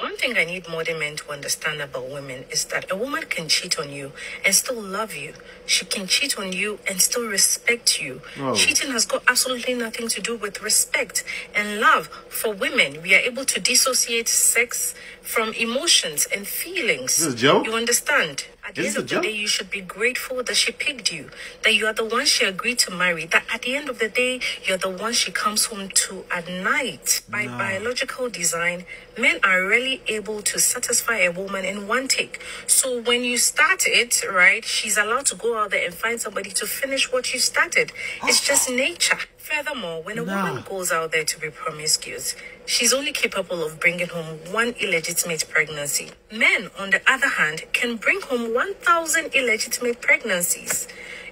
One thing I need modern men to understand about women is that a woman can cheat on you and still love you. She can cheat on you and still respect you. Oh. Cheating has got absolutely nothing to do with respect and love. For women, we are able to dissociate sex from emotions and feelings. This is a joke? You understand? At the Is end of the joke? day, you should be grateful that she picked you, that you are the one she agreed to marry, that at the end of the day, you're the one she comes home to at night. By No. biological design, men are rarely able to satisfy a woman in one take. So when you start it, right, she's allowed to go out there and find somebody to finish what you started. It's just nature. Furthermore, when a Nah. woman goes out there to be promiscuous, she's only capable of bringing home one illegitimate pregnancy. Men, on the other hand, can bring home 1,000 illegitimate pregnancies.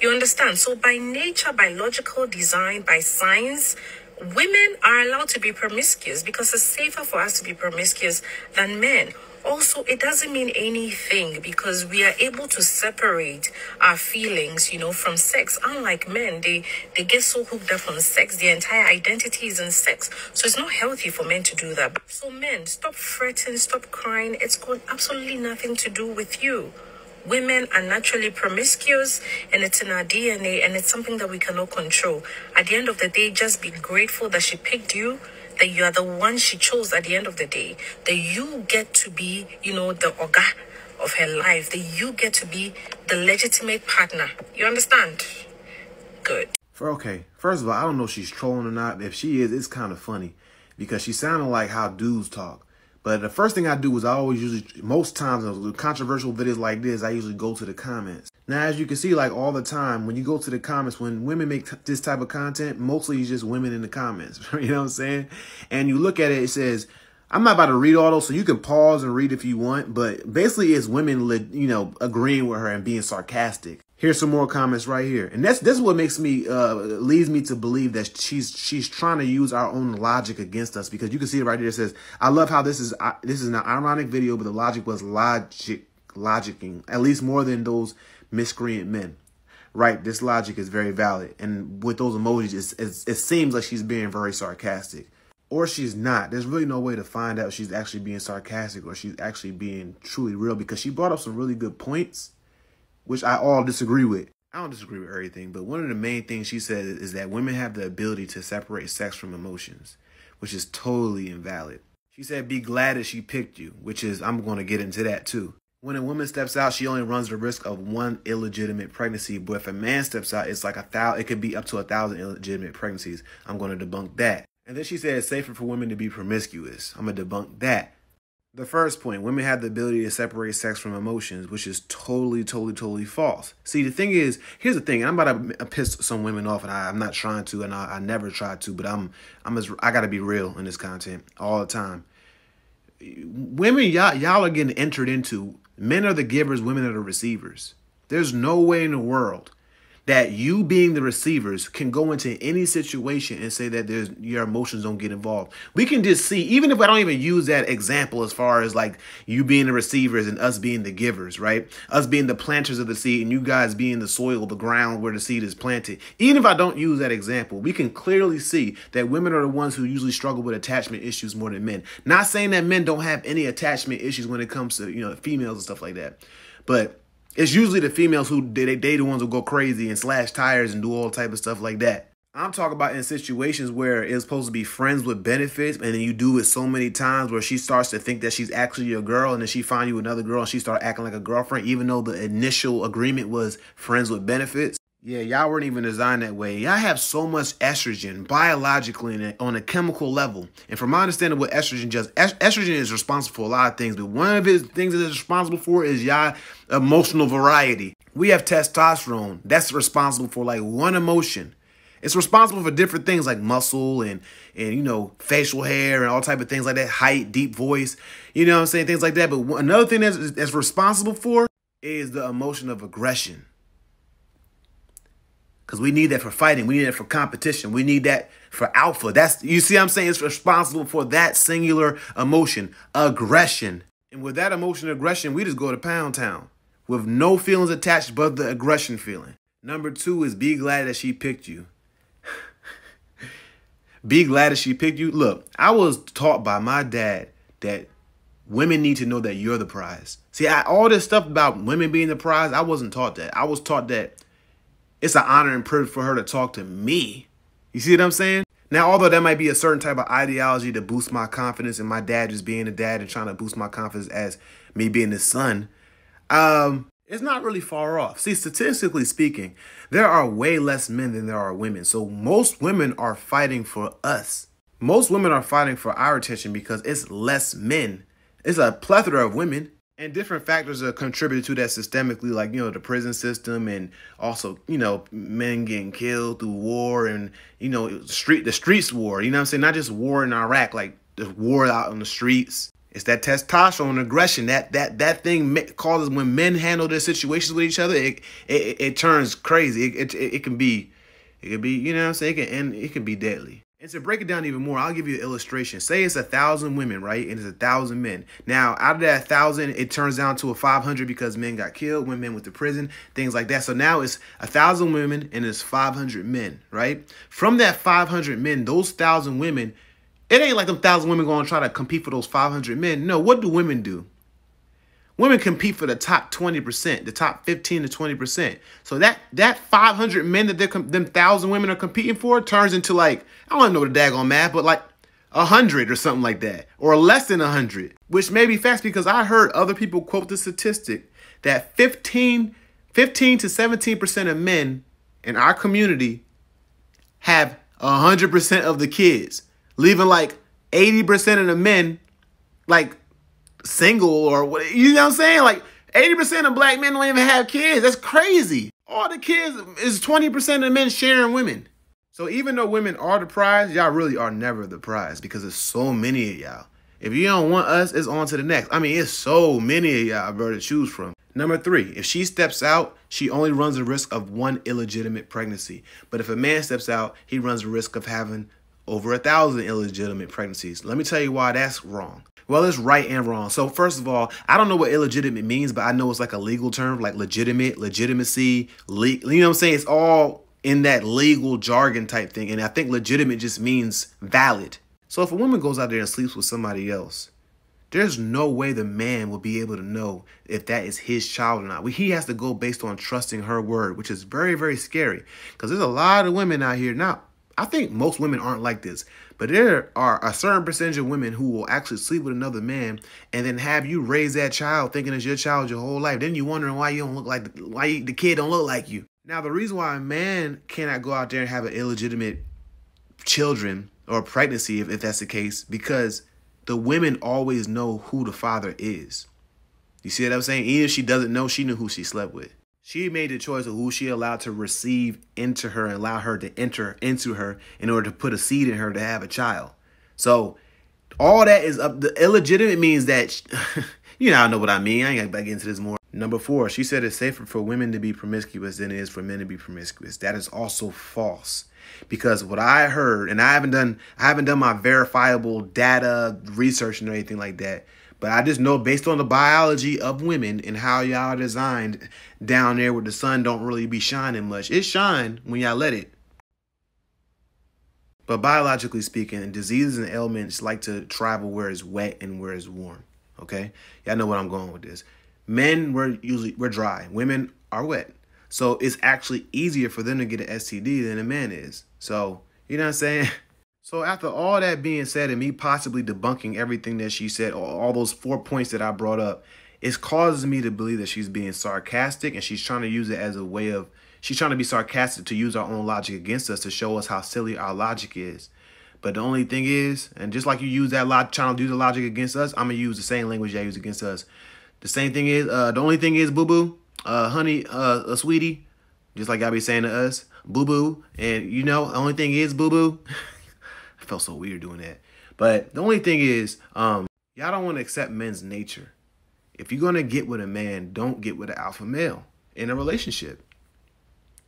You understand? So, by nature, by logical design, by science, women are allowed to be promiscuous because it's safer for us to be promiscuous than men. Also, it doesn't mean anything because we are able to separate our feelings, you know, from sex. Unlike men, they they get so hooked up on sex, their entire identity is in sex. So it's not healthy for men to do that. So men, stop fretting, stop crying. It's got absolutely nothing to do with you. Women are naturally promiscuous and it's in our DNA and it's something that we cannot control. At the end of the day, just be grateful that she picked you, that you are the one she chose at the end of the day, that you get to be, you know, the oga of her life, that you get to be the legitimate partner. You understand? Good. For okay, first of all, I don't know if she's trolling or not. If she is, it's kind of funny because she sounded like how dudes talk. But the first thing I do is I always usually, most times in controversial videos like this, I usually go to the comments. Now, as you can see, like all the time, when you go to the comments, when women make this type of content, mostly it's just women in the comments. you know what I'm saying? And you look at it, it says, I'm not about to read all those, so you can pause and read if you want. But basically, it's women, you know, agreeing with her and being sarcastic. Here's some more comments right here, and that's this is what makes me uh leads me to believe that she's she's trying to use our own logic against us because you can see it right here. It says, "I love how this is uh, this is an ironic video, but the logic was logic logicking at least more than those miscreant men." Right, this logic is very valid, and with those emojis, it's, it's, it seems like she's being very sarcastic or she's not. There's really no way to find out she's actually being sarcastic or she's actually being truly real because she brought up some really good points, which I all disagree with. I don't disagree with everything, but one of the main things she said is that women have the ability to separate sex from emotions, which is totally invalid. She said, be glad that she picked you, which is, I'm going to get into that too. When a woman steps out, she only runs the risk of one illegitimate pregnancy. But if a man steps out, it's like a thousand, it could be up to a thousand illegitimate pregnancies. I'm going to debunk that. And then she said it's safer for women to be promiscuous. I'm going to debunk that. The first point, women have the ability to separate sex from emotions, which is totally, totally, totally false. See, the thing is, here's the thing. I'm about to piss some women off, and I, I'm not trying to, and I, I never tried to, but I'm, I'm as, I got to be real in this content all the time. Women, y'all, y'all are getting entered into. Men are the givers, women are the receivers. There's no way in the world that you being the receivers can go into any situation and say that there's your emotions don't get involved. We can just see, even if I don't even use that example as far as like you being the receivers and us being the givers, right? Us being the planters of the seed and you guys being the soil, the ground where the seed is planted. Even if I don't use that example, we can clearly see that women are the ones who usually struggle with attachment issues more than men. Not saying that men don't have any attachment issues when it comes to, you know, females and stuff like that. But it's usually the females who they they the ones who go crazy and slash tires and do all type of stuff like that. I'm talking about in situations where it's supposed to be friends with benefits, and then you do it so many times where she starts to think that she's actually your girl, and then she find you another girl and she start acting like a girlfriend, even though the initial agreement was friends with benefits. Yeah, y'all weren't even designed that way. Y'all have so much estrogen biologically on a chemical level. And from my understanding, what estrogen does, est- estrogen is responsible for a lot of things, but one of the things that it's responsible for is y'all emotional variety. We have testosterone that's responsible for like one emotion. It's responsible for different things like muscle and and you know facial hair and all type of things like that, height, deep voice, you know I'm saying, things like that. But another thing that's that's responsible for is the emotion of aggression. Because we need that for fighting. We need that for competition. We need that for alpha. That's you see I'm saying? It's responsible for that singular emotion, aggression. And with that emotion, aggression, we just go to pound town with no feelings attached but the aggression feeling. Number two is be glad that she picked you. be glad that she picked you. Look, I was taught by my dad that women need to know that you're the prize. See, I, all this stuff about women being the prize, I wasn't taught that. I was taught that it's an honor and privilege for her to talk to me. You see what I'm saying? Now, although that might be a certain type of ideology to boost my confidence and my dad just being a dad and trying to boost my confidence as me being the son, um, it's not really far off. See, statistically speaking, there are way less men than there are women. So most women are fighting for us. Most women are fighting for our attention because it's less men. It's a plethora of women. And different factors are contributed to that systemically, like, you know, the prison system and also, you know, men getting killed through war and, you know, street the streets war. You know what I'm saying? Not just war in Iraq, like the war out on the streets. It's that testosterone aggression. That that that thing causes when men handle their situations with each other, it it, it turns crazy. It, it, it can be, it can be, you know I'm saying? It can, and it can be deadly. And to break it down even more, I'll give you an illustration. Say it's a thousand women, right? And it's a thousand men. Now, out of that thousand, it turns down to a 500 because men got killed, women went to prison, things like that. So now it's a thousand women and it's 500 men, right? From that 500 men, those thousand women, it ain't like them thousand women going to try to compete for those 500 men. No, what do women do? Women compete for the top 20%, the top 15 to 20%. So that that 500 men that they're them 1000 women are competing for turns into like I don't know the daggone math, but like 100 or something like that or less than 100, which may be fast because I heard other people quote the statistic that 15 15 to 17% of men in our community have 100% of the kids, leaving like 80% of the men like single or what you know what I'm saying? Like 80% of black men don't even have kids. That's crazy. All the kids is 20% of men sharing women. So even though women are the prize, y'all really are never the prize because there's so many of y'all. If you don't want us, it's on to the next. I mean, it's so many of y'all, bro, to choose from. Number three, if she steps out, she only runs the risk of one illegitimate pregnancy. But if a man steps out, he runs the risk of having over a thousand illegitimate pregnancies. Let me tell you why that's wrong. Well, it's right and wrong. So first of all, I don't know what illegitimate means, but I know it's like a legal term, like legitimate, legitimacy, le- you know what I'm saying? It's all in that legal jargon type thing. And I think legitimate just means valid. So if a woman goes out there and sleeps with somebody else, there's no way the man will be able to know if that is his child or not. He has to go based on trusting her word, which is very, very scary. Because there's a lot of women out here. Now, I think most women aren't like this. But there are a certain percentage of women who will actually sleep with another man and then have you raise that child thinking it's your child your whole life. Then you're wondering why you don't look like the, why the kid don't look like you. Now the reason why a man cannot go out there and have an illegitimate children or pregnancy if, if that's the case because the women always know who the father is. You see what I'm saying? Even if she doesn't know, she knew who she slept with. She made the choice of who she allowed to receive into her and allow her to enter into her in order to put a seed in her to have a child. So all that is up. The illegitimate means that, you know, I know what I mean. I ain't got to get into this more. Number four, she said it's safer for women to be promiscuous than it is for men to be promiscuous. That is also false. Because what I heard, and I haven't done I haven't done my verifiable data research and anything like that. But I just know based on the biology of women and how y'all are designed down there where the sun don't really be shining much. It shine when y'all let it. But biologically speaking, diseases and ailments like to travel where it's wet and where it's warm. Okay? Y'all know what I'm going with this. Men we're usually we're dry. Women are wet. So it's actually easier for them to get an STD than a man is. So, you know what I'm saying? So after all that being said and me possibly debunking everything that she said, or all those four points that I brought up, it causes me to believe that she's being sarcastic and she's trying to use it as a way of she's trying to be sarcastic to use our own logic against us to show us how silly our logic is. But the only thing is, and just like you use that lot trying to use the logic against us, I'm gonna use the same language I use against us. The same thing is, uh, the only thing is, boo boo, uh, honey, uh, a sweetie, just like I be saying to us, boo boo, and you know, the only thing is, boo boo. I felt so weird doing that. But the only thing is, um, y'all don't want to accept men's nature. If you're gonna get with a man, don't get with an alpha male in a relationship.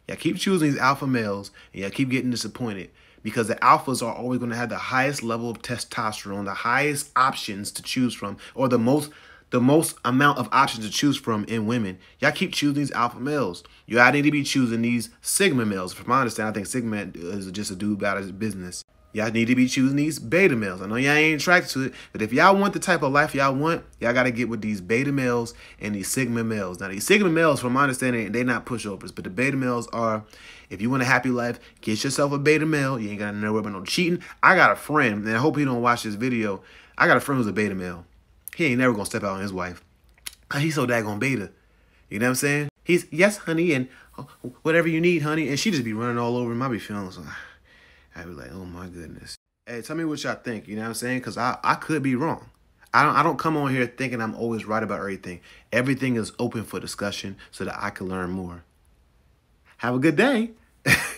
Y'all keep choosing these alpha males and y'all keep getting disappointed because the alphas are always going to have the highest level of testosterone, the highest options to choose from, or the most the most amount of options to choose from in women. Y'all keep choosing these alpha males. You all need to be choosing these sigma males. From my understanding, I think sigma is just a dude about his business. Y'all need to be choosing these beta males. I know y'all ain't attracted to it, but if y'all want the type of life y'all want, y'all got to get with these beta males and these sigma males. Now, these sigma males, from my understanding, they're not pushovers, but the beta males are. If you want a happy life, get yourself a beta male. You ain't got to know about no cheating. I got a friend, and I hope he don't watch this video. I got a friend who's a beta male. He ain't never gonna step out on his wife. Ah, he's so daggone beta. You know what I'm saying? He's yes, honey, and oh, whatever you need, honey. And she just be running all over him. I be feeling so. I would be like, oh my goodness. Hey, tell me what y'all think. You know what I'm saying? Because I, I could be wrong. I don't I don't come on here thinking I'm always right about everything. Everything is open for discussion so that I can learn more. Have a good day.